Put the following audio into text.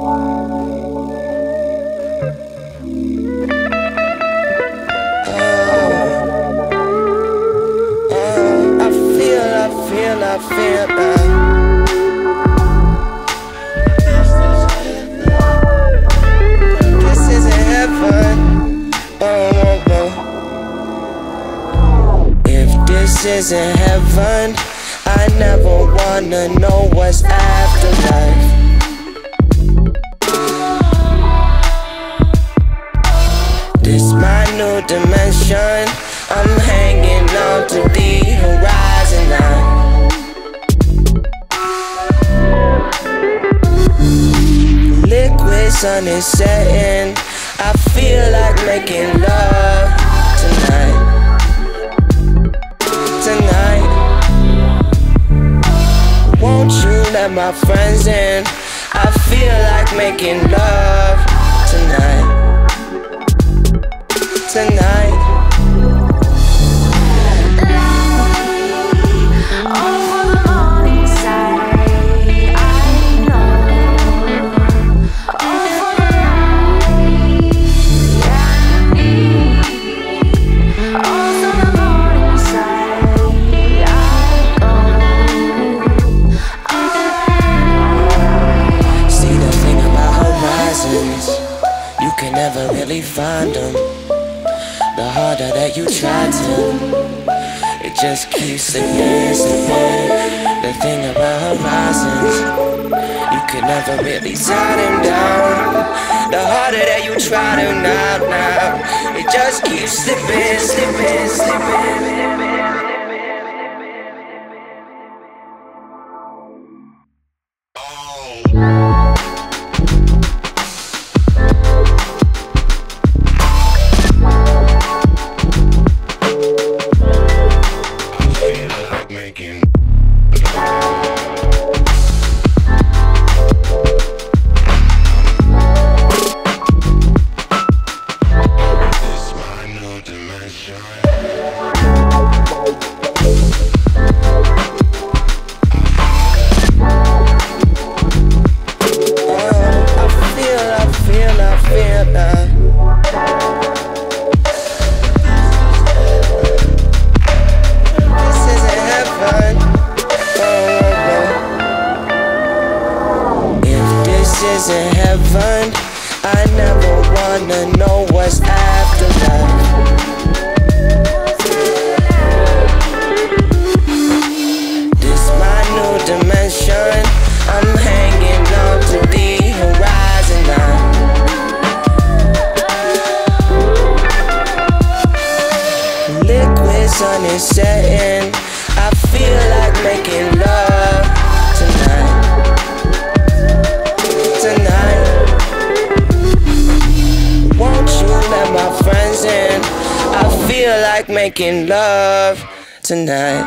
I feel that. This isn't heaven. If this isn't heaven, I never wanna know what's afterlife. Dimension. I'm hanging on to the horizon line. Liquid sun is setting. I feel like making love tonight. Tonight. Won't you let my friends in? I feel like making love you can never really find them. The harder that you try to, it just keeps slipping, slipping. The thing about horizons, you can never really tie them down. The harder that you try to now, now, it just keeps slipping, slipping, slipping. feel wanna know what's afterlife. This my new dimension. I'm hanging on to the horizon line. Liquid sun is setting. feel like making love tonight.